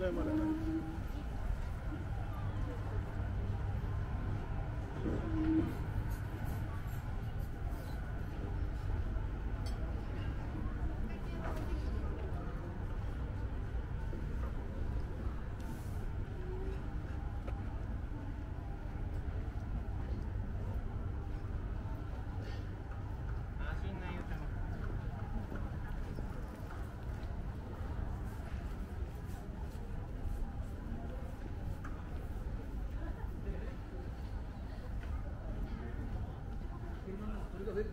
ولا ملكت अगर